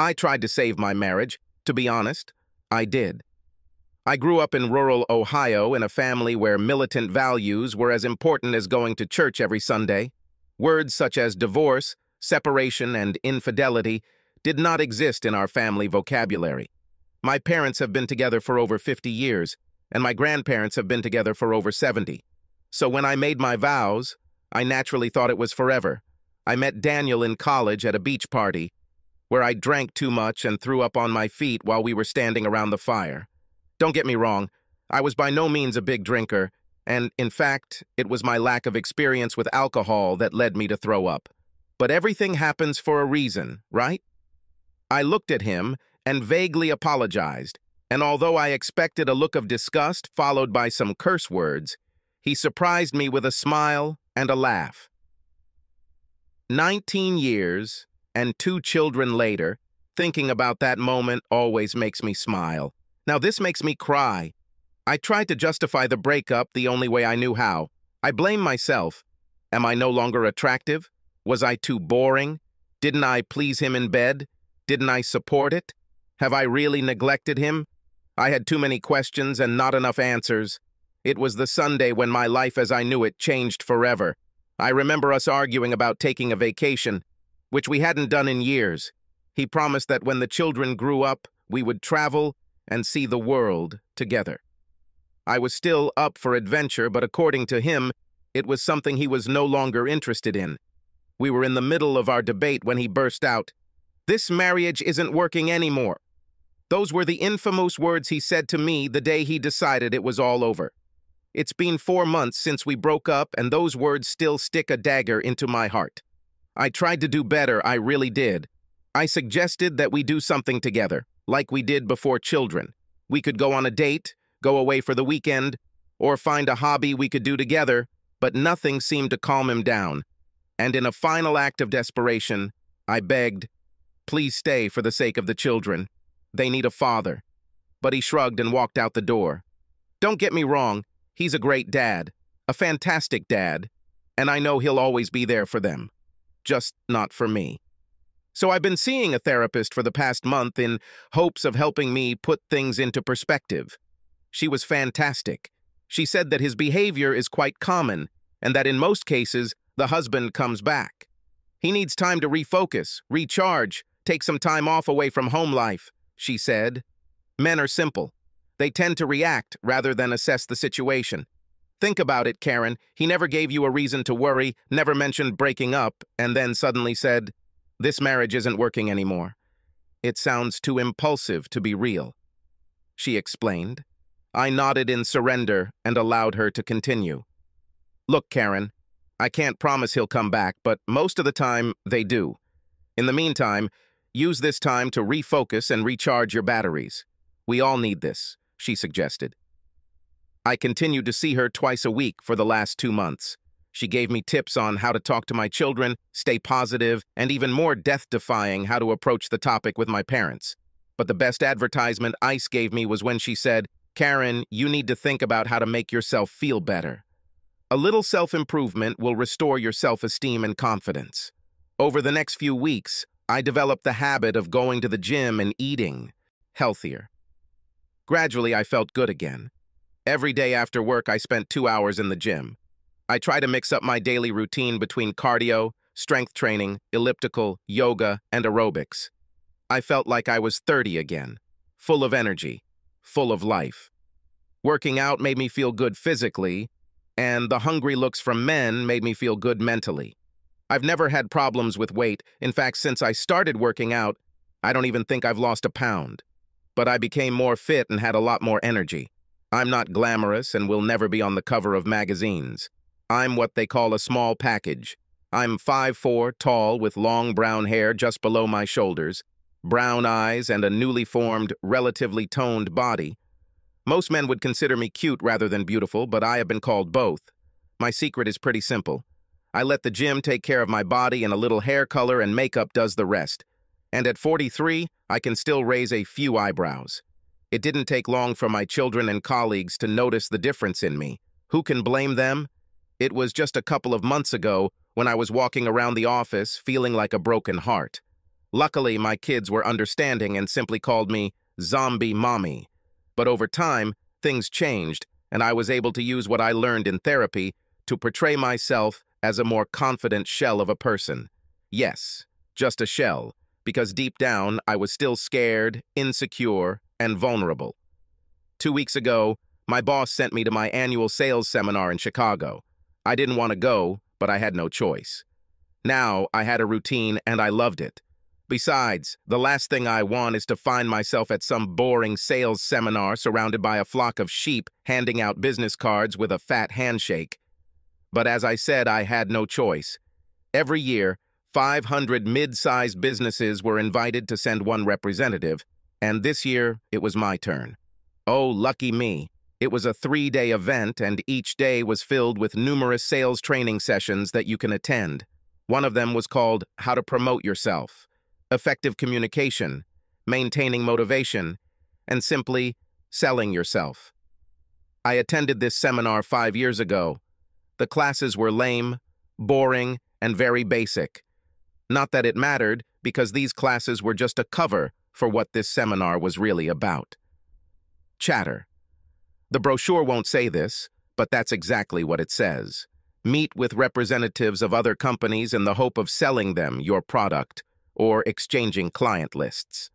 I tried to save my marriage. To be honest, I did. I grew up in rural Ohio in a family where militant values were as important as going to church every Sunday. Words such as divorce, separation, and infidelity did not exist in our family vocabulary. My parents have been together for over 50 years, and my grandparents have been together for over 70. So when I made my vows, I naturally thought it was forever. I met Daniel in college at a beach party, where I drank too much and threw up on my feet while we were standing around the fire. Don't get me wrong, I was by no means a big drinker, and in fact, it was my lack of experience with alcohol that led me to throw up. But everything happens for a reason, right? I looked at him and vaguely apologized, and although I expected a look of disgust followed by some curse words, he surprised me with a smile and a laugh. Nineteen years and two children later, thinking about that moment always makes me smile. Now, this makes me cry. I tried to justify the breakup the only way I knew how. I blame myself. Am I no longer attractive? Was I too boring? Didn't I please him in bed? Didn't I support it? Have I really neglected him? I had too many questions and not enough answers. It was the Sunday when my life as I knew it changed forever. I remember us arguing about taking a vacation, which we hadn't done in years. He promised that when the children grew up, we would travel and see the world together. I was still up for adventure, but according to him, it was something he was no longer interested in. We were in the middle of our debate when he burst out, This marriage isn't working anymore. Those were the infamous words he said to me the day he decided it was all over. It's been four months since we broke up, and those words still stick a dagger into my heart. I tried to do better, I really did. I suggested that we do something together, like we did before children. We could go on a date, go away for the weekend, or find a hobby we could do together, but nothing seemed to calm him down. And in a final act of desperation, I begged, Please stay for the sake of the children. They need a father. But he shrugged and walked out the door. Don't get me wrong, he's a great dad, a fantastic dad, and I know he'll always be there for them. Just not for me. So I've been seeing a therapist for the past month in hopes of helping me put things into perspective. She was fantastic. She said that his behavior is quite common, and that in most cases, the husband comes back. He needs time to refocus, recharge, take some time off away from home life, she said. Men are simple. They tend to react rather than assess the situation. Think about it, Karen. He never gave you a reason to worry, never mentioned breaking up, and then suddenly said, This marriage isn't working anymore. It sounds too impulsive to be real. She explained. I nodded in surrender and allowed her to continue. Look, Karen, I can't promise he'll come back, but most of the time, they do. In the meantime, Use this time to refocus and recharge your batteries. We all need this, she suggested. I continued to see her twice a week for the last two months. She gave me tips on how to talk to my children, stay positive, and even more death-defying how to approach the topic with my parents. But the best advertisement ICE gave me was when she said, Karen, you need to think about how to make yourself feel better. A little self-improvement will restore your self-esteem and confidence. Over the next few weeks, I developed the habit of going to the gym and eating healthier. Gradually, I felt good again. Every day after work, I spent two hours in the gym. I try to mix up my daily routine between cardio, strength training, elliptical, yoga, and aerobics. I felt like I was 30 again, full of energy, full of life. Working out made me feel good physically, and the hungry looks from men made me feel good mentally. I've never had problems with weight. In fact, since I started working out, I don't even think I've lost a pound. But I became more fit and had a lot more energy. I'm not glamorous and will never be on the cover of magazines. I'm what they call a small package. I'm 5'4", tall, with long brown hair just below my shoulders, brown eyes, and a newly formed, relatively toned body. Most men would consider me cute rather than beautiful, but I have been called both. My secret is pretty simple. I let the gym take care of my body and a little hair color and makeup does the rest. And at 43, I can still raise a few eyebrows. It didn't take long for my children and colleagues to notice the difference in me. Who can blame them? It was just a couple of months ago when I was walking around the office feeling like a broken heart. Luckily, my kids were understanding and simply called me Zombie Mommy. But over time, things changed, and I was able to use what I learned in therapy to portray myself as a more confident shell of a person. Yes, just a shell, because deep down I was still scared, insecure, and vulnerable. Two weeks ago, my boss sent me to my annual sales seminar in Chicago. I didn't want to go, but I had no choice. Now I had a routine and I loved it. Besides, the last thing I want is to find myself at some boring sales seminar surrounded by a flock of sheep handing out business cards with a fat handshake. But as I said, I had no choice. Every year, 500 mid-sized businesses were invited to send one representative, and this year it was my turn. Oh, lucky me. It was a three-day event, and each day was filled with numerous sales training sessions that you can attend. One of them was called How to Promote Yourself, Effective Communication, Maintaining Motivation, and simply Selling Yourself. I attended this seminar five years ago. The classes were lame, boring, and very basic. Not that it mattered, because these classes were just a cover for what this seminar was really about. Chatter. The brochure won't say this, but that's exactly what it says. Meet with representatives of other companies in the hope of selling them your product or exchanging client lists.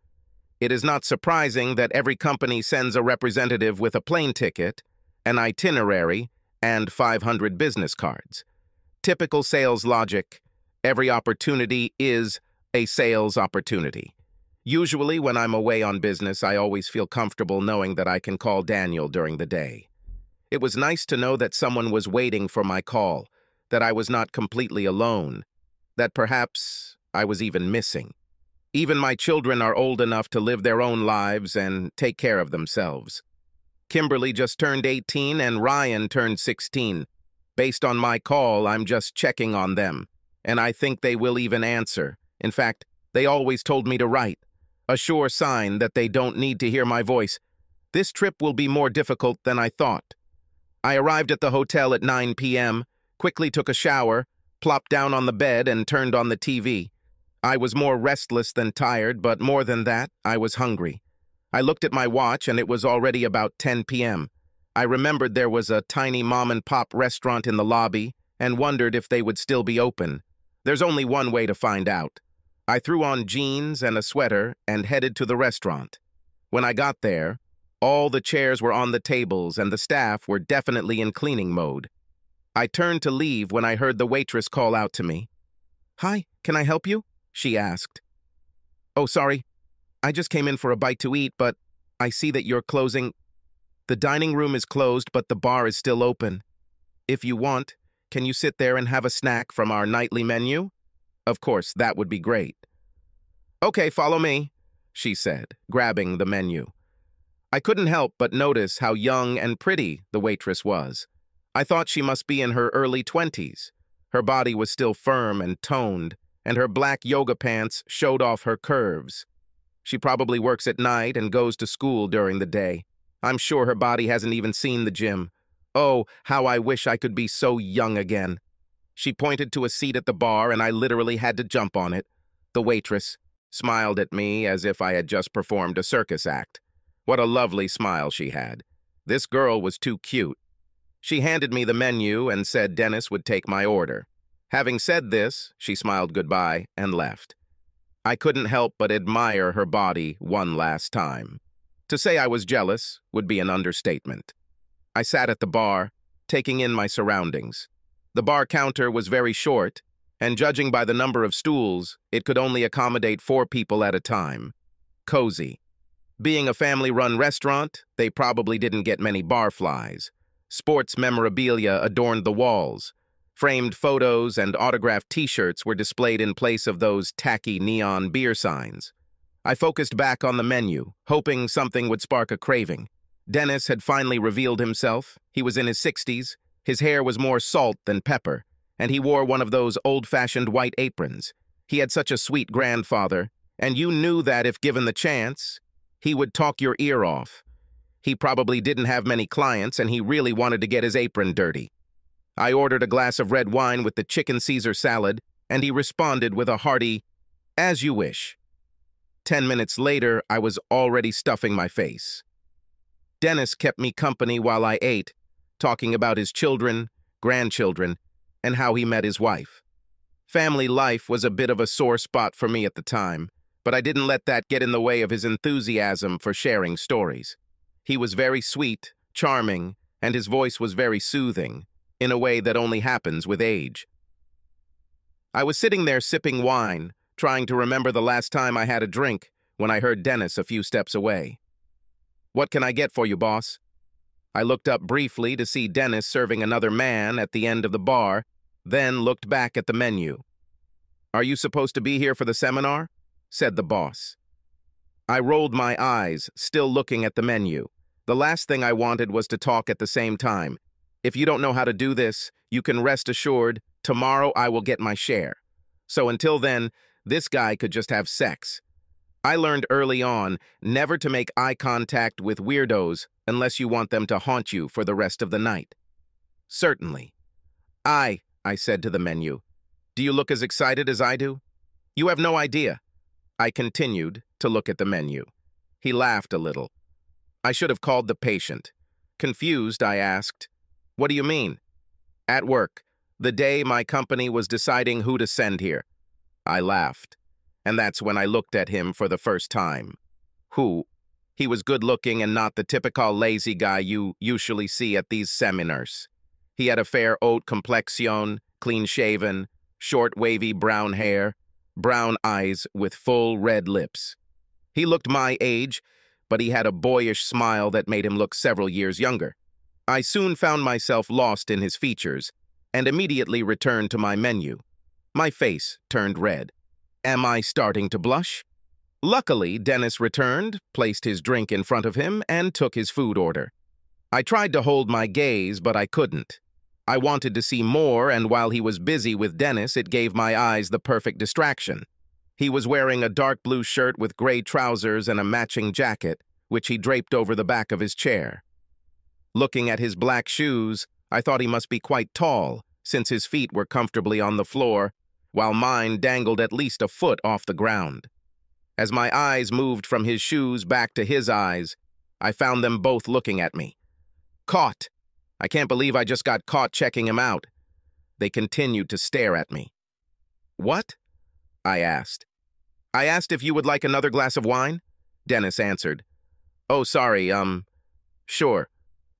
It is not surprising that every company sends a representative with a plane ticket, an itinerary, and 500 business cards. Typical sales logic, every opportunity is a sales opportunity. Usually, when I'm away on business, I always feel comfortable knowing that I can call Daniel during the day. It was nice to know that someone was waiting for my call, that I was not completely alone, that perhaps I was even missing. Even my children are old enough to live their own lives and take care of themselves. Kimberly just turned 18 and Ryan turned 16. Based on my call, I'm just checking on them, and I think they will even answer. In fact, they always told me to write a sure sign that they don't need to hear my voice. This trip will be more difficult than I thought. I arrived at the hotel at 9 p.m., quickly took a shower, plopped down on the bed, and turned on the TV. I was more restless than tired, but more than that, I was hungry. I looked at my watch, and it was already about 10 p.m. I remembered there was a tiny mom-and-pop restaurant in the lobby and wondered if they would still be open. There's only one way to find out. I threw on jeans and a sweater and headed to the restaurant. When I got there, all the chairs were on the tables and the staff were definitely in cleaning mode. I turned to leave when I heard the waitress call out to me. Hi, can I help you? She asked. Oh, sorry. I just came in for a bite to eat, but I see that you're closing. The dining room is closed, but the bar is still open. If you want, can you sit there and have a snack from our nightly menu? Of course, that would be great. Okay, follow me, she said, grabbing the menu. I couldn't help but notice how young and pretty the waitress was. I thought she must be in her early twenties. Her body was still firm and toned, and her black yoga pants showed off her curves. She probably works at night and goes to school during the day. I'm sure her body hasn't even seen the gym. Oh, how I wish I could be so young again. She pointed to a seat at the bar, and I literally had to jump on it. The waitress smiled at me as if I had just performed a circus act. What a lovely smile she had. This girl was too cute. She handed me the menu and said Dennis would take my order. Having said this, she smiled goodbye and left. I couldn't help but admire her body one last time. To say I was jealous would be an understatement. I sat at the bar, taking in my surroundings. The bar counter was very short, and judging by the number of stools, it could only accommodate four people at a time. Cozy. Being a family-run restaurant, they probably didn't get many barflies. Sports memorabilia adorned the walls. Framed photos and autographed t-shirts were displayed in place of those tacky neon beer signs. I focused back on the menu, hoping something would spark a craving. Dennis had finally revealed himself. He was in his 60s, his hair was more salt than pepper, and he wore one of those old-fashioned white aprons. He had such a sweet grandfather, and you knew that if given the chance, he would talk your ear off. He probably didn't have many clients, and he really wanted to get his apron dirty. I ordered a glass of red wine with the chicken Caesar salad, and he responded with a hearty, as you wish. Ten minutes later, I was already stuffing my face. Dennis kept me company while I ate, talking about his children, grandchildren, and how he met his wife. Family life was a bit of a sore spot for me at the time, but I didn't let that get in the way of his enthusiasm for sharing stories. He was very sweet, charming, and his voice was very soothing, in a way that only happens with age. I was sitting there sipping wine, trying to remember the last time I had a drink, when I heard Dennis a few steps away. What can I get for you, boss? I looked up briefly to see Dennis serving another man at the end of the bar, then looked back at the menu. Are you supposed to be here for the seminar? said the boss. I rolled my eyes, still looking at the menu. The last thing I wanted was to talk at the same time. If you don't know how to do this, you can rest assured tomorrow I will get my share. So until then, this guy could just have sex. I learned early on never to make eye contact with weirdos unless you want them to haunt you for the rest of the night. Certainly. I, I said to the menu. Do you look as excited as I do? You have no idea. I continued to look at the menu. He laughed a little. I should have called the patient. Confused, I asked, What do you mean? At work, the day my company was deciding who to send here. I laughed, and that's when I looked at him for the first time. Who? He was good-looking and not the typical lazy guy you usually see at these seminars. He had a fair haute complexion, clean-shaven, short wavy brown hair, brown eyes with full red lips. He looked my age, but he had a boyish smile that made him look several years younger. I soon found myself lost in his features and immediately returned to my menu. My face turned red. Am I starting to blush? Luckily, Dennis returned, placed his drink in front of him, and took his food order. I tried to hold my gaze, but I couldn't. I wanted to see more, and while he was busy with Dennis, it gave my eyes the perfect distraction. He was wearing a dark blue shirt with gray trousers and a matching jacket, which he draped over the back of his chair. Looking at his black shoes, I thought he must be quite tall, since his feet were comfortably on the floor while mine dangled at least a foot off the ground. As my eyes moved from his shoes back to his eyes, I found them both looking at me. Caught! I can't believe I just got caught checking him out. They continued to stare at me. What? I asked. I asked if you would like another glass of wine? Dennis answered. Oh, sorry, um, sure.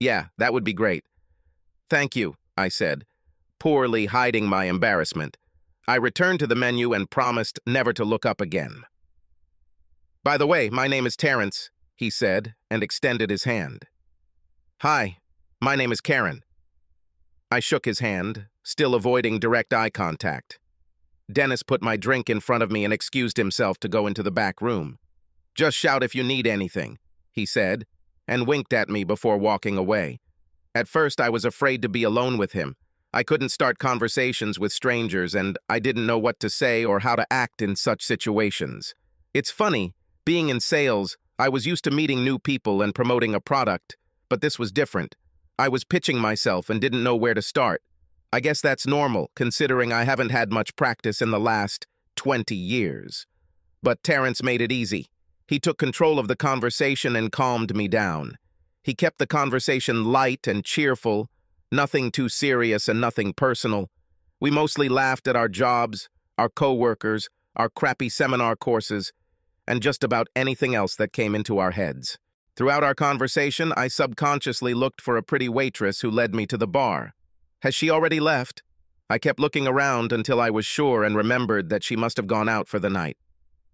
Yeah, that would be great. Thank you, I said, poorly hiding my embarrassment. I returned to the menu and promised never to look up again. By the way, my name is Terence, he said, and extended his hand. Hi, my name is Karen. I shook his hand, still avoiding direct eye contact. Dennis put my drink in front of me and excused himself to go into the back room. Just shout if you need anything, he said, and winked at me before walking away. At first, I was afraid to be alone with him, I couldn't start conversations with strangers, and I didn't know what to say or how to act in such situations. It's funny, being in sales, I was used to meeting new people and promoting a product, but this was different. I was pitching myself and didn't know where to start. I guess that's normal, considering I haven't had much practice in the last 20 years. But Terrence made it easy. He took control of the conversation and calmed me down. He kept the conversation light and cheerful, Nothing too serious and nothing personal. We mostly laughed at our jobs, our co-workers, our crappy seminar courses, and just about anything else that came into our heads. Throughout our conversation, I subconsciously looked for a pretty waitress who led me to the bar. Has she already left? I kept looking around until I was sure and remembered that she must have gone out for the night.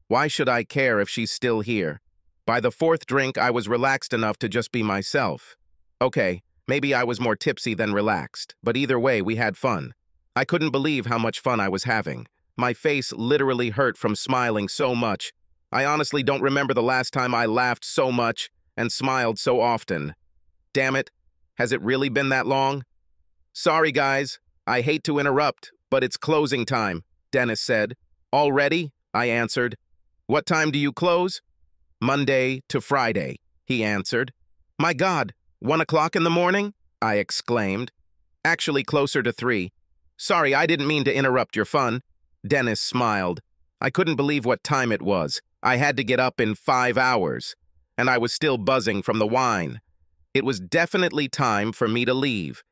Why should I care if she's still here? By the fourth drink, I was relaxed enough to just be myself. Okay, Maybe I was more tipsy than relaxed, but either way, we had fun. I couldn't believe how much fun I was having. My face literally hurt from smiling so much. I honestly don't remember the last time I laughed so much and smiled so often. Damn it, has it really been that long? Sorry, guys. I hate to interrupt, but it's closing time, Dennis said. Already? I answered. What time do you close? Monday to Friday, he answered. My God, one o'clock in the morning? I exclaimed. Actually, closer to three. Sorry, I didn't mean to interrupt your fun. Dennis smiled. I couldn't believe what time it was. I had to get up in five hours, and I was still buzzing from the wine. It was definitely time for me to leave.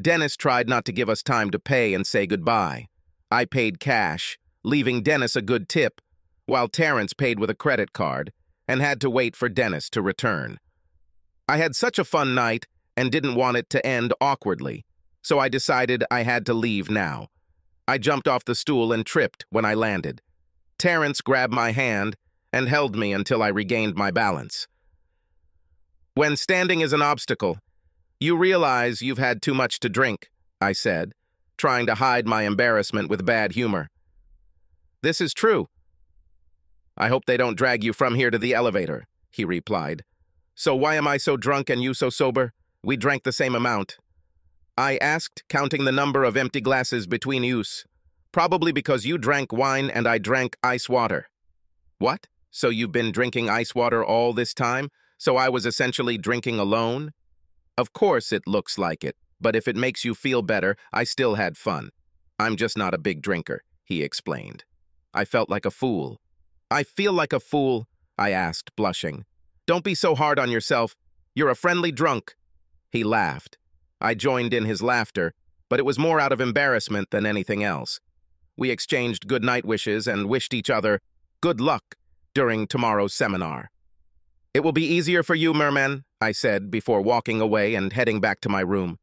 Dennis tried not to give us time to pay and say goodbye. I paid cash, leaving Dennis a good tip, while Terrence paid with a credit card and had to wait for Dennis to return. I had such a fun night and didn't want it to end awkwardly, so I decided I had to leave now. I jumped off the stool and tripped when I landed. Terrence grabbed my hand and held me until I regained my balance. When standing is an obstacle, you realize you've had too much to drink, I said, trying to hide my embarrassment with bad humor. This is true. I hope they don't drag you from here to the elevator, he replied. So why am I so drunk and you so sober? We drank the same amount. I asked, counting the number of empty glasses between us. Probably because you drank wine and I drank ice water. What? So you've been drinking ice water all this time? So I was essentially drinking alone? Of course it looks like it, but if it makes you feel better, I still had fun. I'm just not a big drinker, he explained. I felt like a fool. I feel like a fool, I asked, blushing. Don't be so hard on yourself. You're a friendly drunk. He laughed. I joined in his laughter, but it was more out of embarrassment than anything else. We exchanged good night wishes and wished each other good luck during tomorrow's seminar. It will be easier for you, merman, I said before walking away and heading back to my room.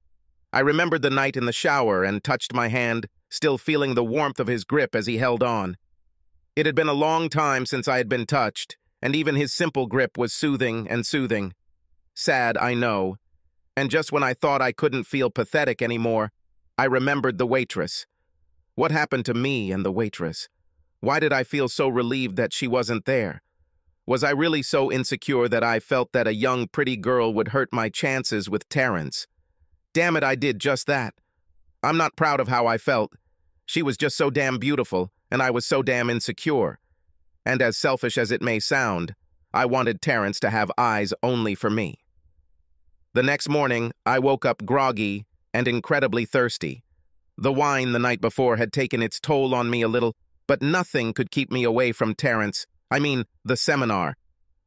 I remembered the night in the shower and touched my hand, still feeling the warmth of his grip as he held on. It had been a long time since I had been touched, and even his simple grip was soothing and soothing. Sad, I know. And just when I thought I couldn't feel pathetic anymore, I remembered the waitress. What happened to me and the waitress? Why did I feel so relieved that she wasn't there? Was I really so insecure that I felt that a young, pretty girl would hurt my chances with Terrence? Damn it, I did just that. I'm not proud of how I felt. She was just so damn beautiful, and I was so damn insecure. And as selfish as it may sound, I wanted Terrence to have eyes only for me. The next morning, I woke up groggy and incredibly thirsty. The wine the night before had taken its toll on me a little, but nothing could keep me away from Terence, I mean, the seminar.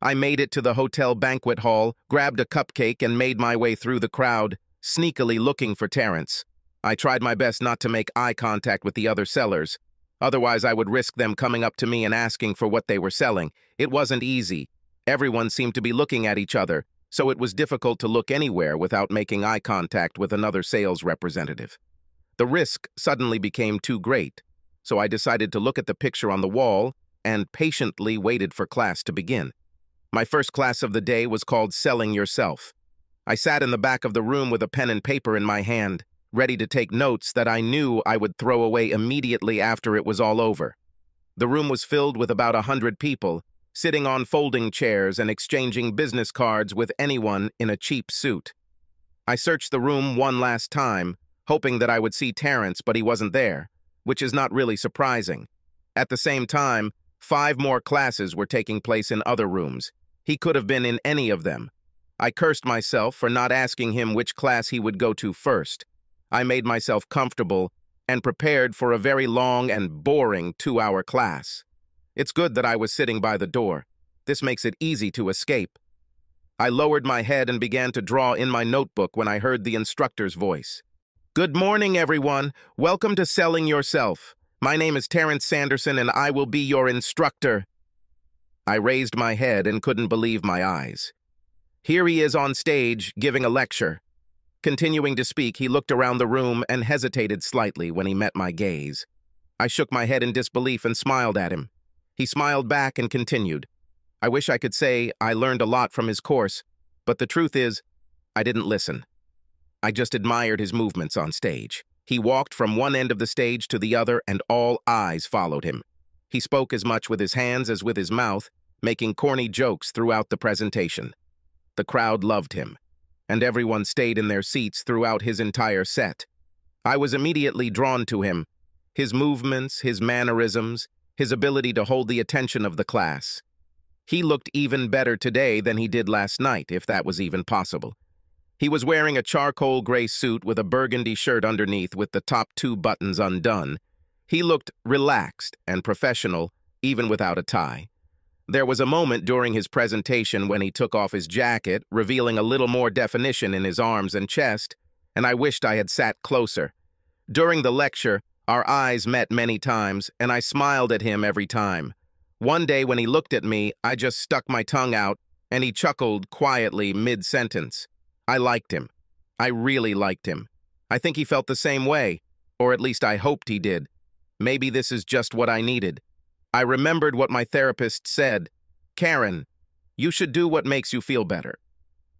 I made it to the hotel banquet hall, grabbed a cupcake, and made my way through the crowd, sneakily looking for Terence. I tried my best not to make eye contact with the other sellers, Otherwise, I would risk them coming up to me and asking for what they were selling. It wasn't easy. Everyone seemed to be looking at each other, so it was difficult to look anywhere without making eye contact with another sales representative. The risk suddenly became too great, so I decided to look at the picture on the wall and patiently waited for class to begin. My first class of the day was called Selling Yourself. I sat in the back of the room with a pen and paper in my hand ready to take notes that I knew I would throw away immediately after it was all over. The room was filled with about a hundred people, sitting on folding chairs and exchanging business cards with anyone in a cheap suit. I searched the room one last time, hoping that I would see Terence, but he wasn't there, which is not really surprising. At the same time, five more classes were taking place in other rooms. He could have been in any of them. I cursed myself for not asking him which class he would go to first. I made myself comfortable and prepared for a very long and boring two-hour class. It's good that I was sitting by the door. This makes it easy to escape. I lowered my head and began to draw in my notebook when I heard the instructor's voice. Good morning, everyone. Welcome to Selling Yourself. My name is Terrence Sanderson, and I will be your instructor. I raised my head and couldn't believe my eyes. Here he is on stage, giving a lecture. Continuing to speak, he looked around the room and hesitated slightly when he met my gaze. I shook my head in disbelief and smiled at him. He smiled back and continued. I wish I could say I learned a lot from his course, but the truth is, I didn't listen. I just admired his movements on stage. He walked from one end of the stage to the other, and all eyes followed him. He spoke as much with his hands as with his mouth, making corny jokes throughout the presentation. The crowd loved him and everyone stayed in their seats throughout his entire set. I was immediately drawn to him, his movements, his mannerisms, his ability to hold the attention of the class. He looked even better today than he did last night, if that was even possible. He was wearing a charcoal gray suit with a burgundy shirt underneath with the top two buttons undone. He looked relaxed and professional, even without a tie. There was a moment during his presentation when he took off his jacket, revealing a little more definition in his arms and chest, and I wished I had sat closer. During the lecture, our eyes met many times, and I smiled at him every time. One day when he looked at me, I just stuck my tongue out, and he chuckled quietly mid-sentence. I liked him. I really liked him. I think he felt the same way, or at least I hoped he did. Maybe this is just what I needed. I remembered what my therapist said. Karen, you should do what makes you feel better.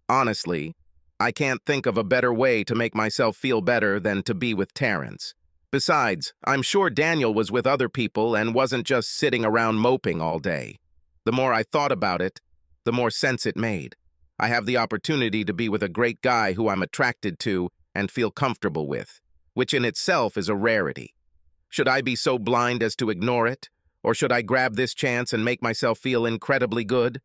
Honestly, I can't think of a better way to make myself feel better than to be with Terrence. Besides, I'm sure Daniel was with other people and wasn't just sitting around moping all day. The more I thought about it, the more sense it made. I have the opportunity to be with a great guy who I'm attracted to and feel comfortable with, which in itself is a rarity. Should I be so blind as to ignore it? Or should I grab this chance and make myself feel incredibly good?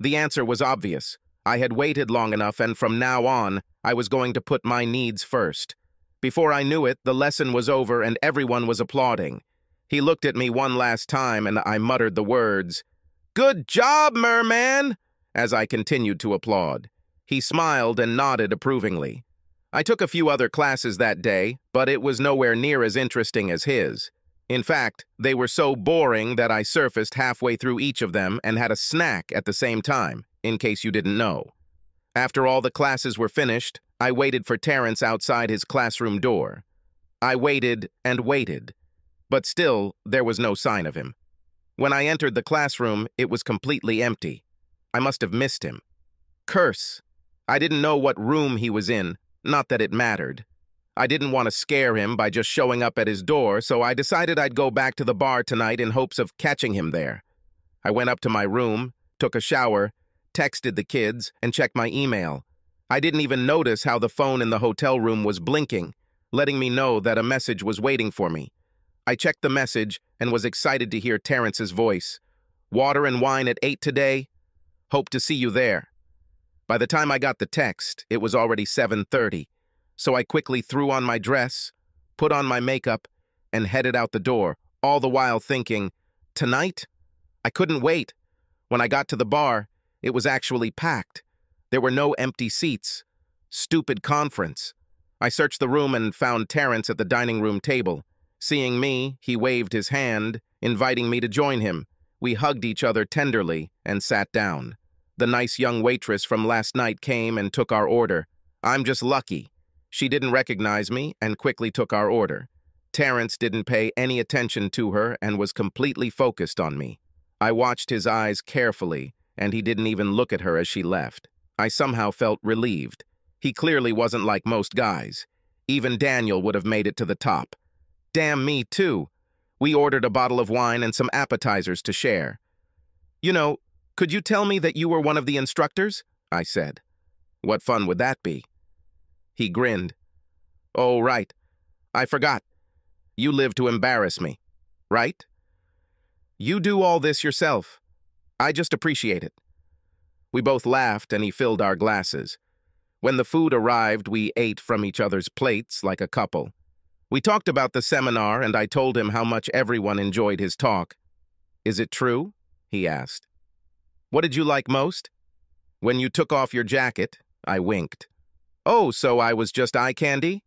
The answer was obvious. I had waited long enough, and from now on, I was going to put my needs first. Before I knew it, the lesson was over and everyone was applauding. He looked at me one last time, and I muttered the words, Good job, merman! As I continued to applaud. He smiled and nodded approvingly. I took a few other classes that day, but it was nowhere near as interesting as his. In fact, they were so boring that I surfaced halfway through each of them and had a snack at the same time, in case you didn't know. After all the classes were finished, I waited for Terence outside his classroom door. I waited and waited, but still there was no sign of him. When I entered the classroom, it was completely empty. I must have missed him. Curse! I didn't know what room he was in, not that it mattered. I didn't want to scare him by just showing up at his door, so I decided I'd go back to the bar tonight in hopes of catching him there. I went up to my room, took a shower, texted the kids, and checked my email. I didn't even notice how the phone in the hotel room was blinking, letting me know that a message was waiting for me. I checked the message and was excited to hear Terrence's voice. Water and wine at 8 today? Hope to see you there. By the time I got the text, it was already 7.30, so I quickly threw on my dress, put on my makeup, and headed out the door, all the while thinking, tonight? I couldn't wait. When I got to the bar, it was actually packed. There were no empty seats. Stupid conference. I searched the room and found Terence at the dining room table. Seeing me, he waved his hand, inviting me to join him. We hugged each other tenderly and sat down. The nice young waitress from last night came and took our order. I'm just lucky. She didn't recognize me and quickly took our order. Terence didn't pay any attention to her and was completely focused on me. I watched his eyes carefully, and he didn't even look at her as she left. I somehow felt relieved. He clearly wasn't like most guys. Even Daniel would have made it to the top. Damn me, too. We ordered a bottle of wine and some appetizers to share. You know, could you tell me that you were one of the instructors? I said. What fun would that be? He grinned. Oh, right. I forgot. You live to embarrass me, right? You do all this yourself. I just appreciate it. We both laughed and he filled our glasses. When the food arrived, we ate from each other's plates like a couple. We talked about the seminar and I told him how much everyone enjoyed his talk. Is it true? he asked. What did you like most? When you took off your jacket, I winked. Oh, so I was just eye candy?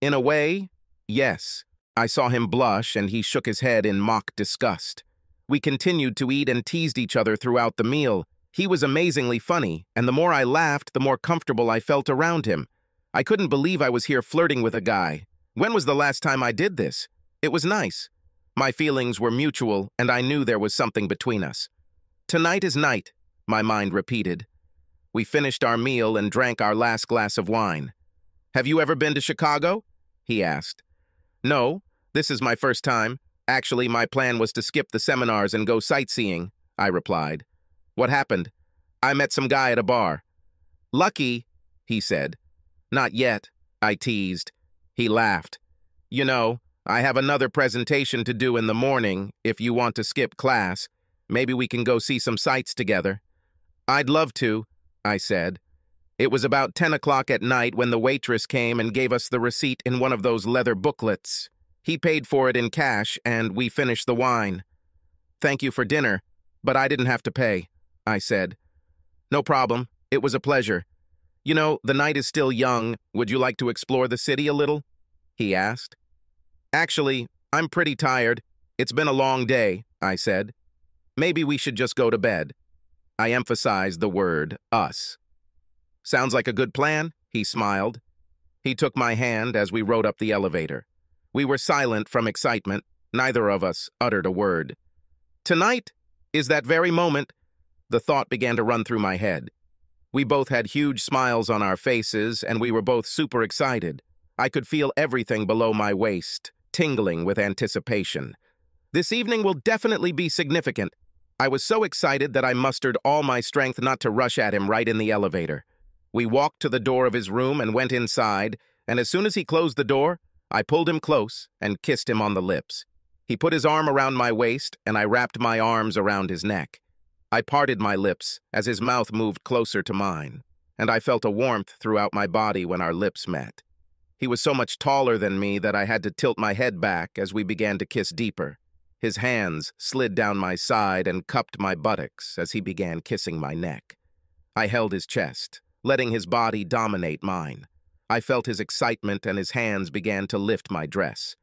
In a way, yes. I saw him blush and he shook his head in mock disgust. We continued to eat and teased each other throughout the meal. He was amazingly funny, and the more I laughed, the more comfortable I felt around him. I couldn't believe I was here flirting with a guy. When was the last time I did this? It was nice. My feelings were mutual, and I knew there was something between us. Tonight is night, my mind repeated. We finished our meal and drank our last glass of wine. Have you ever been to Chicago? He asked. No, this is my first time. Actually, my plan was to skip the seminars and go sightseeing, I replied. What happened? I met some guy at a bar. Lucky, he said. Not yet, I teased. He laughed. You know, I have another presentation to do in the morning if you want to skip class. Maybe we can go see some sights together. I'd love to, I said. It was about 10 o'clock at night when the waitress came and gave us the receipt in one of those leather booklets. He paid for it in cash, and we finished the wine. Thank you for dinner, But I didn't have to pay, I said. No problem. It was a pleasure. You know, the night is still young. Would you like to explore the city a little? He asked. Actually, I'm pretty tired. It's been a long day, I said. Maybe we should just go to bed. I emphasized the word us. Sounds like a good plan, he smiled. He took my hand as we rode up the elevator. We were silent from excitement. Neither of us uttered a word. Tonight is that very moment. The thought began to run through my head. We both had huge smiles on our faces, and we were both super excited. I could feel everything below my waist, tingling with anticipation. This evening will definitely be significant. I was so excited that I mustered all my strength not to rush at him right in the elevator. We walked to the door of his room and went inside, and as soon as he closed the door, I pulled him close and kissed him on the lips. He put his arm around my waist, and I wrapped my arms around his neck. I parted my lips as his mouth moved closer to mine, and I felt a warmth throughout my body when our lips met. He was so much taller than me that I had to tilt my head back as we began to kiss deeper. His hands slid down my side and cupped my buttocks as he began kissing my neck. I held his chest, letting his body dominate mine. I felt his excitement and his hands began to lift my dress.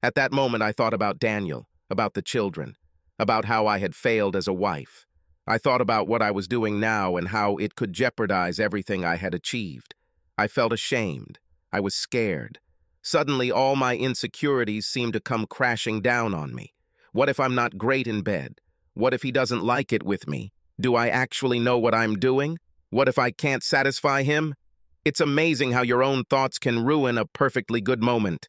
At that moment, I thought about Daniel, about the children, about how I had failed as a wife. I thought about what I was doing now and how it could jeopardize everything I had achieved. I felt ashamed. I was scared. Suddenly, all my insecurities seemed to come crashing down on me. What if I'm not great in bed? What if he doesn't like it with me? Do I actually know what I'm doing? What if I can't satisfy him? It's amazing how your own thoughts can ruin a perfectly good moment.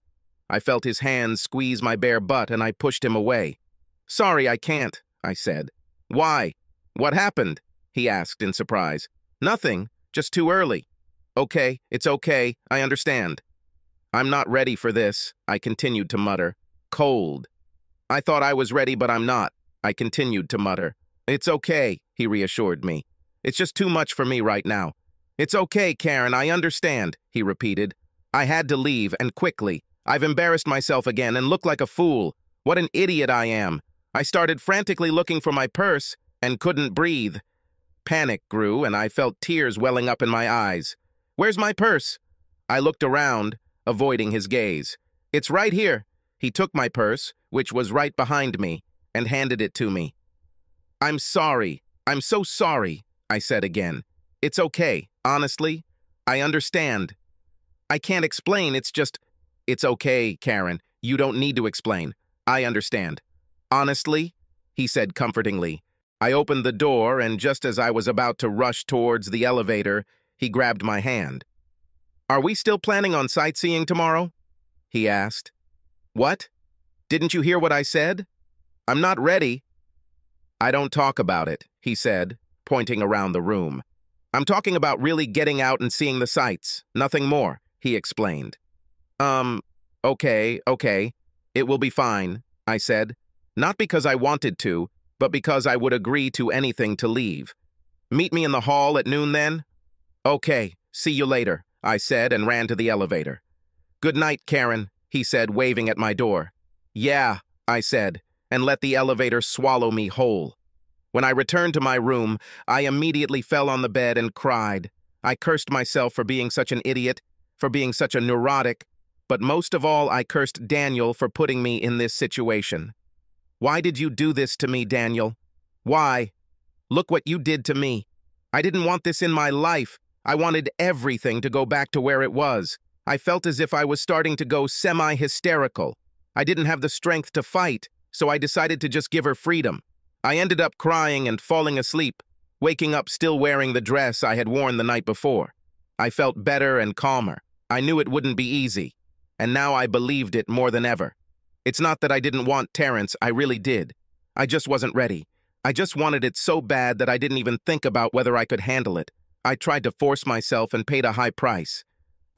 I felt his hands squeeze my bare butt and I pushed him away. Sorry, I can't, I said. Why? What happened? He asked in surprise. Nothing, just too early. Okay, it's okay, I understand. I'm not ready for this, I continued to mutter. Cold. I thought I was ready, but I'm not, I continued to mutter. It's okay, he reassured me. It's just too much for me right now. It's okay, Karen, I understand, he repeated. I had to leave, and quickly. I've embarrassed myself again and looked like a fool. What an idiot I am. I started frantically looking for my purse and couldn't breathe. Panic grew, and I felt tears welling up in my eyes. Where's my purse? I looked around, avoiding his gaze. It's right here. He took my purse, which was right behind me, and handed it to me. I'm sorry. I'm so sorry. I said again. It's okay, honestly. I understand. I can't explain, it's just... It's okay, Karen. You don't need to explain. I understand. Honestly? He said comfortingly. I opened the door, and just as I was about to rush towards the elevator, he grabbed my hand. Are we still planning on sightseeing tomorrow? He asked. What? Didn't you hear what I said? I'm not ready. I don't talk about it, he said, pointing around the room. I'm talking about really getting out and seeing the sights, nothing more, he explained. Um, okay, okay. It will be fine, I said. Not because I wanted to, but because I would agree to anything to leave. Meet me in the hall at noon then? Okay, see you later, I said and ran to the elevator. Good night, Karen, he said, waving at my door. Yeah, I said, and let the elevator swallow me whole. When I returned to my room, I immediately fell on the bed and cried. I cursed myself for being such an idiot, for being such a neurotic, but most of all, I cursed Daniel for putting me in this situation. Why did you do this to me, Daniel? Why? Look what you did to me. I didn't want this in my life. I wanted everything to go back to where it was. I felt as if I was starting to go semi-hysterical. I didn't have the strength to fight, so I decided to just give her freedom. I ended up crying and falling asleep, waking up still wearing the dress I had worn the night before. I felt better and calmer. I knew it wouldn't be easy, and now I believed it more than ever. It's not that I didn't want Terrence, I really did. I just wasn't ready. I just wanted it so bad that I didn't even think about whether I could handle it. I tried to force myself and paid a high price.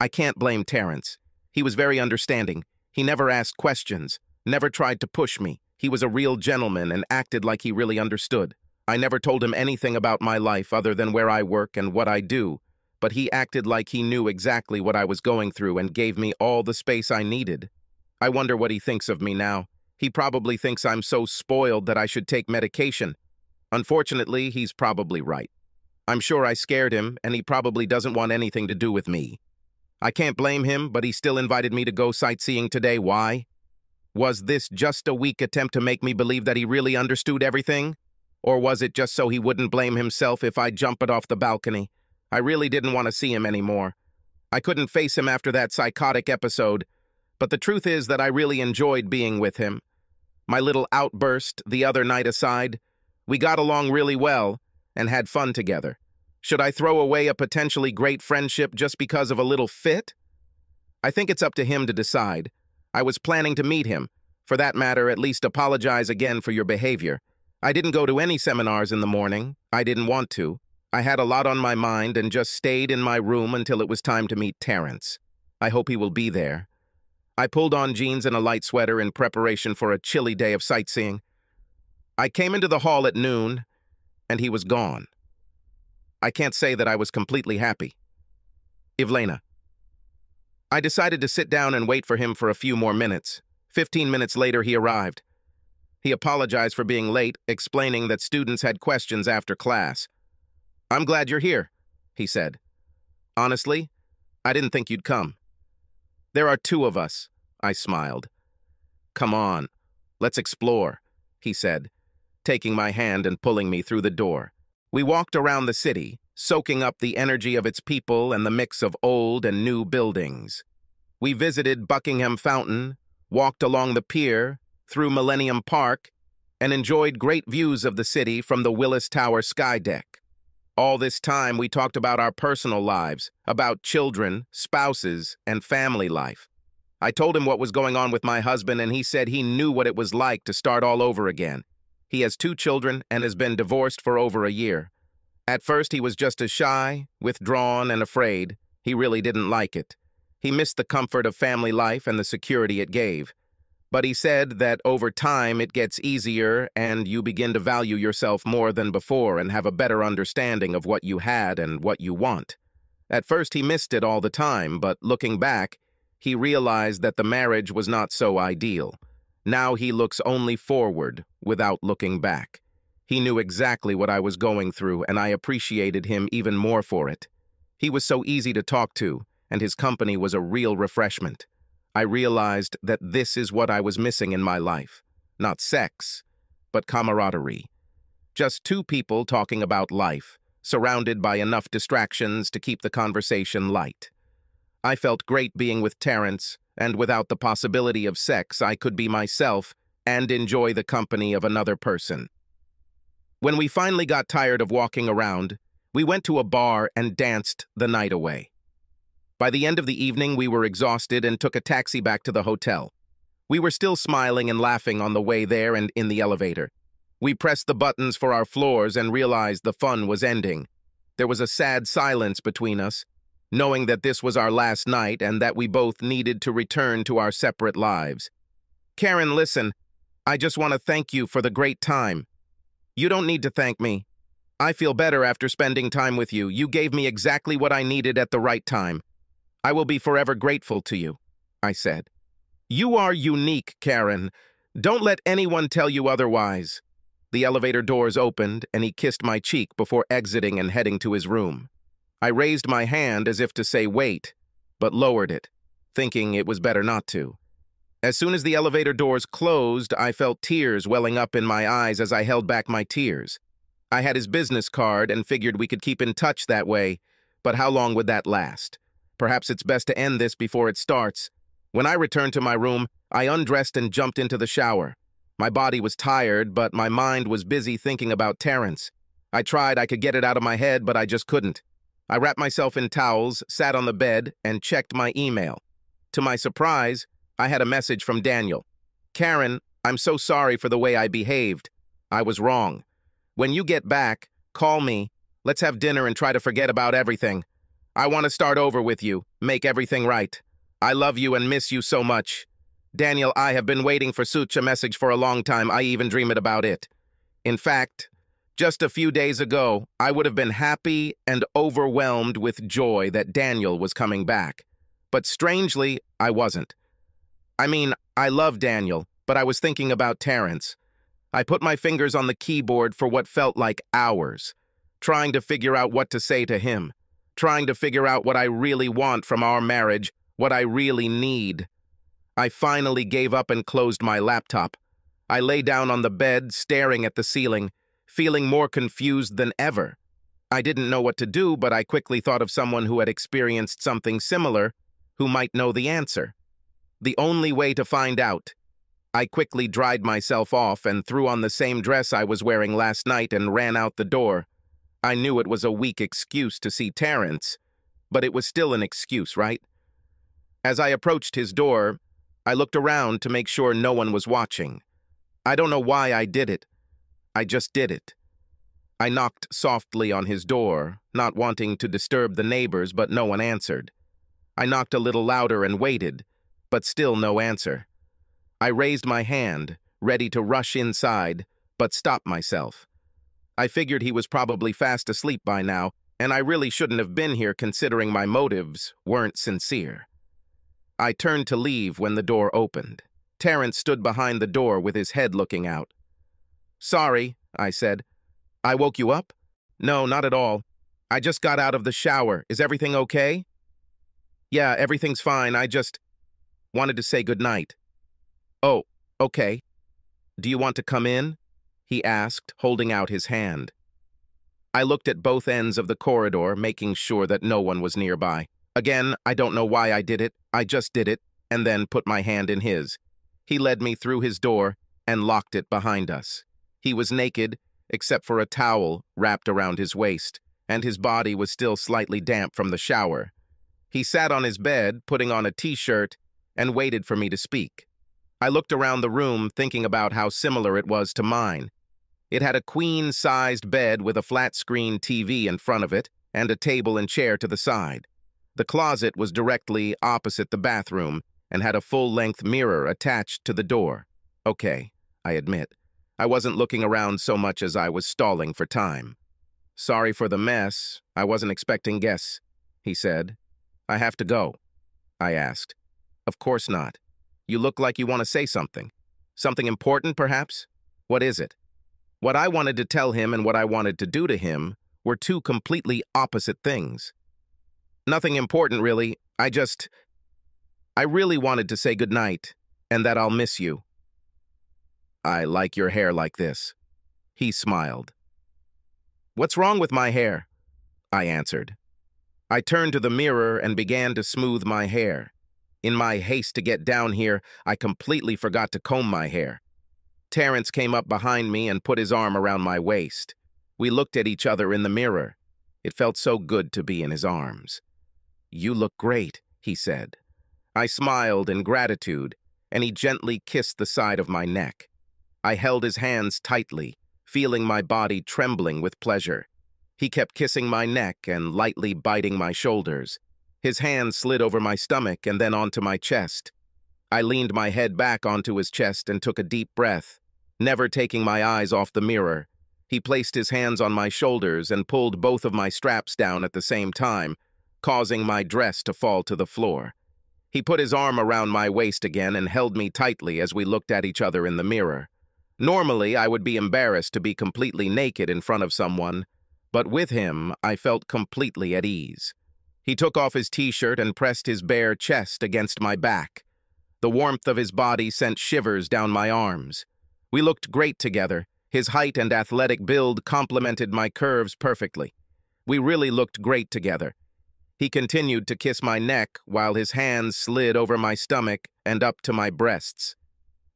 I can't blame Terence. He was very understanding. He never asked questions, never tried to push me. He was a real gentleman and acted like he really understood. I never told him anything about my life other than where I work and what I do, but he acted like he knew exactly what I was going through and gave me all the space I needed. I wonder what he thinks of me now. He probably thinks I'm so spoiled that I should take medication. Unfortunately, he's probably right. I'm sure I scared him, and he probably doesn't want anything to do with me. I can't blame him, but he still invited me to go sightseeing today. Why? Was this just a weak attempt to make me believe that he really understood everything? Or was it just so he wouldn't blame himself if I jumped off the balcony? I really didn't want to see him anymore. I couldn't face him after that psychotic episode, but the truth is that I really enjoyed being with him. My little outburst the other night aside, we got along really well and had fun together. Should I throw away a potentially great friendship just because of a little fit? I think it's up to him to decide. I was planning to meet him. For that matter, at least apologize again for your behavior. I didn't go to any seminars in the morning. I didn't want to. I had a lot on my mind and just stayed in my room until it was time to meet Terrence. I hope he will be there. I pulled on jeans and a light sweater in preparation for a chilly day of sightseeing. I came into the hall at noon, and he was gone. I can't say that I was completely happy. Ivlena. I decided to sit down and wait for him for a few more minutes. Fifteen minutes later, he arrived. He apologized for being late, explaining that students had questions after class. I'm glad you're here, he said. Honestly, I didn't think you'd come. There are two of us, I smiled. Come on, let's explore, he said, taking my hand and pulling me through the door. We walked around the city, soaking up the energy of its people and the mix of old and new buildings. We visited Buckingham Fountain, walked along the pier, through Millennium Park, and enjoyed great views of the city from the Willis Tower sky deck. All this time, we talked about our personal lives, about children, spouses, and family life. I told him what was going on with my husband, and he said he knew what it was like to start all over again. He has two children and has been divorced for over a year. At first, he was just as shy, withdrawn, and afraid. He really didn't like it. He missed the comfort of family life and the security it gave. But he said that over time it gets easier and you begin to value yourself more than before and have a better understanding of what you had and what you want. At first he missed it all the time, but looking back, he realized that the marriage was not so ideal. Now he looks only forward without looking back. He knew exactly what I was going through, and I appreciated him even more for it. He was so easy to talk to, and his company was a real refreshment. I realized that this is what I was missing in my life. Not sex, but camaraderie. Just two people talking about life, surrounded by enough distractions to keep the conversation light. I felt great being with Terrence, and without the possibility of sex, I could be myself and enjoy the company of another person. When we finally got tired of walking around, we went to a bar and danced the night away. By the end of the evening, we were exhausted and took a taxi back to the hotel. We were still smiling and laughing on the way there and in the elevator. We pressed the buttons for our floors and realized the fun was ending. There was a sad silence between us, knowing that this was our last night and that we both needed to return to our separate lives. Karen, listen, I just want to thank you for the great time. You don't need to thank me. I feel better after spending time with you. You gave me exactly what I needed at the right time. I will be forever grateful to you, I said. You are unique, Karen. Don't let anyone tell you otherwise. The elevator doors opened, and he kissed my cheek before exiting and heading to his room. I raised my hand as if to say wait, but lowered it, thinking it was better not to. As soon as the elevator doors closed, I felt tears welling up in my eyes as I held back my tears. I had his business card and figured we could keep in touch that way, but how long would that last? Perhaps it's best to end this before it starts. When I returned to my room, I undressed and jumped into the shower. My body was tired, but my mind was busy thinking about Terrence. I tried I could get it out of my head, but I just couldn't. I wrapped myself in towels, sat on the bed, and checked my email. To my surprise, I had a message from Daniel. Karen, I'm so sorry for the way I behaved. I was wrong. When you get back, call me. Let's have dinner and try to forget about everything. I want to start over with you, make everything right. I love you and miss you so much. Daniel, I have been waiting for such a message for a long time, I even dreamed about it. In fact, just a few days ago, I would have been happy and overwhelmed with joy that Daniel was coming back. But strangely, I wasn't. I mean, I love Daniel, but I was thinking about Terrence. I put my fingers on the keyboard for what felt like hours, trying to figure out what to say to him, trying to figure out what I really want from our marriage, what I really need. I finally gave up and closed my laptop. I lay down on the bed, staring at the ceiling, feeling more confused than ever. I didn't know what to do, but I quickly thought of someone who had experienced something similar, who might know the answer. The only way to find out. I quickly dried myself off and threw on the same dress I was wearing last night and ran out the door. I knew it was a weak excuse to see Terence, but it was still an excuse, right? As I approached his door, I looked around to make sure no one was watching. I don't know why I did it. I just did it. I knocked softly on his door, not wanting to disturb the neighbors, but no one answered. I knocked a little louder and waited, but still no answer. I raised my hand, ready to rush inside, but stopped myself. I figured he was probably fast asleep by now, and I really shouldn't have been here considering my motives weren't sincere. I turned to leave when the door opened. Terence stood behind the door with his head looking out. Sorry, I said. I woke you up? No, not at all. I just got out of the shower. Is everything okay? Yeah, everything's fine. I just wanted to say goodnight. Oh, okay. Do you want to come in? He asked, holding out his hand. I looked at both ends of the corridor, making sure that no one was nearby. Again, I don't know why I did it. I just did it, and then put my hand in his. He led me through his door and locked it behind us. He was naked except for a towel wrapped around his waist, and his body was still slightly damp from the shower. He sat on his bed, putting on a t-shirt, and waited for me to speak. I looked around the room, thinking about how similar it was to mine. It had a queen-sized bed with a flat-screen TV in front of it and a table and chair to the side. The closet was directly opposite the bathroom and had a full-length mirror attached to the door. Okay, I admit. I wasn't looking around so much as I was stalling for time. Sorry for the mess. I wasn't expecting guests, he said. I have to go, I asked. Of course not. You look like you want to say something. Something important, perhaps? What is it? What I wanted to tell him and what I wanted to do to him were two completely opposite things. Nothing important, really. I just... I really wanted to say goodnight, and that I'll miss you. I like your hair like this. He smiled. What's wrong with my hair? I answered. I turned to the mirror and began to smooth my hair. In my haste to get down here, I completely forgot to comb my hair. Terence came up behind me and put his arm around my waist. We looked at each other in the mirror. It felt so good to be in his arms. You look great, he said. I smiled in gratitude, and he gently kissed the side of my neck. I held his hands tightly, feeling my body trembling with pleasure. He kept kissing my neck and lightly biting my shoulders. His hand slid over my stomach and then onto my chest. I leaned my head back onto his chest and took a deep breath, never taking my eyes off the mirror. He placed his hands on my shoulders and pulled both of my straps down at the same time, causing my dress to fall to the floor. He put his arm around my waist again and held me tightly as we looked at each other in the mirror. Normally, I would be embarrassed to be completely naked in front of someone, but with him, I felt completely at ease. He took off his t-shirt and pressed his bare chest against my back. The warmth of his body sent shivers down my arms. We looked great together. His height and athletic build complemented my curves perfectly. We really looked great together. He continued to kiss my neck while his hands slid over my stomach and up to my breasts.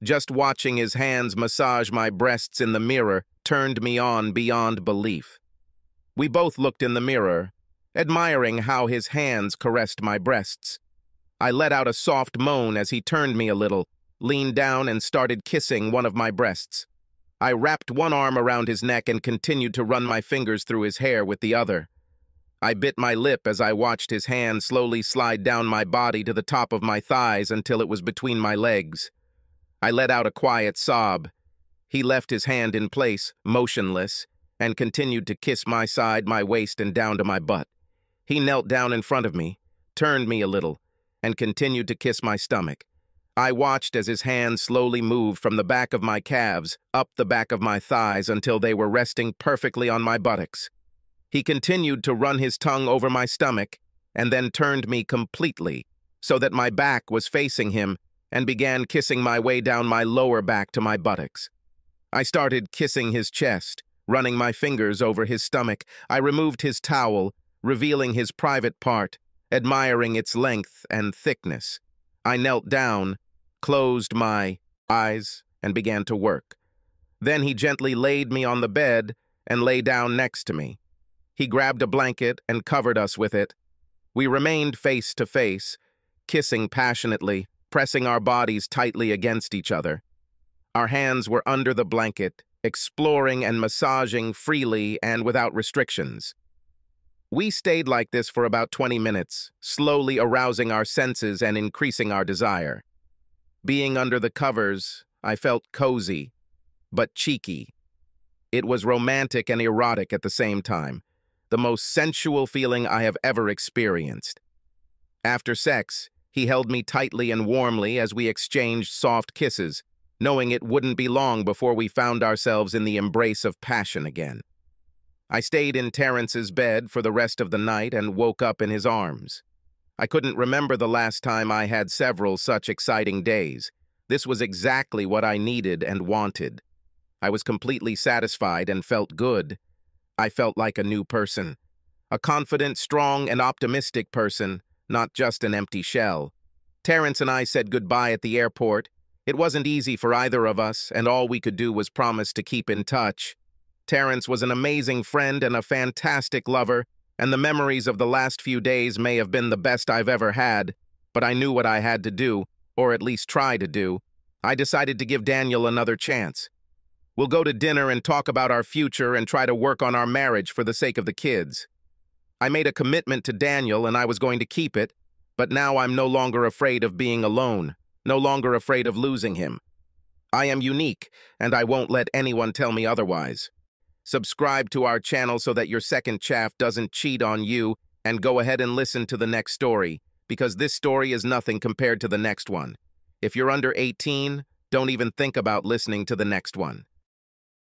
Just watching his hands massage my breasts in the mirror turned me on beyond belief. We both looked in the mirror, admiring how his hands caressed my breasts. I let out a soft moan as he turned me a little, leaned down and started kissing one of my breasts. I wrapped one arm around his neck and continued to run my fingers through his hair with the other. I bit my lip as I watched his hand slowly slide down my body to the top of my thighs until it was between my legs. I let out a quiet sob. He left his hand in place, motionless, and continued to kiss my side, my waist, and down to my butt. He knelt down in front of me, turned me a little, and continued to kiss my stomach. I watched as his hand slowly moved from the back of my calves up the back of my thighs until they were resting perfectly on my buttocks. He continued to run his tongue over my stomach and then turned me completely so that my back was facing him and began kissing my way down my lower back to my buttocks. I started kissing his chest, running my fingers over his stomach. I removed his towel, revealing his private part, admiring its length and thickness. I knelt down, closed my eyes, and began to work. Then he gently laid me on the bed and lay down next to me. He grabbed a blanket and covered us with it. We remained face to face, kissing passionately, pressing our bodies tightly against each other. Our hands were under the blanket, exploring and massaging freely and without restrictions. We stayed like this for about 20 minutes, slowly arousing our senses and increasing our desire. Being under the covers, I felt cozy, but cheeky. It was romantic and erotic at the same time, the most sensual feeling I have ever experienced. After sex, he held me tightly and warmly as we exchanged soft kisses, knowing it wouldn't be long before we found ourselves in the embrace of passion again. I stayed in Terrence's bed for the rest of the night and woke up in his arms. I couldn't remember the last time I had several such exciting days. This was exactly what I needed and wanted. I was completely satisfied and felt good. I felt like a new person. A confident, strong, and optimistic person, not just an empty shell. Terence and I said goodbye at the airport. It wasn't easy for either of us, and all we could do was promise to keep in touch. Terence was an amazing friend and a fantastic lover, and the memories of the last few days may have been the best I've ever had, but I knew what I had to do, or at least try to do. I decided to give Daniel another chance. We'll go to dinner and talk about our future and try to work on our marriage for the sake of the kids. I made a commitment to Daniel and I was going to keep it, but now I'm no longer afraid of being alone, no longer afraid of losing him. I am unique, and I won't let anyone tell me otherwise. Subscribe to our channel so that your second chaff doesn't cheat on you, and go ahead and listen to the next story, because this story is nothing compared to the next one. If you're under 18, don't even think about listening to the next one.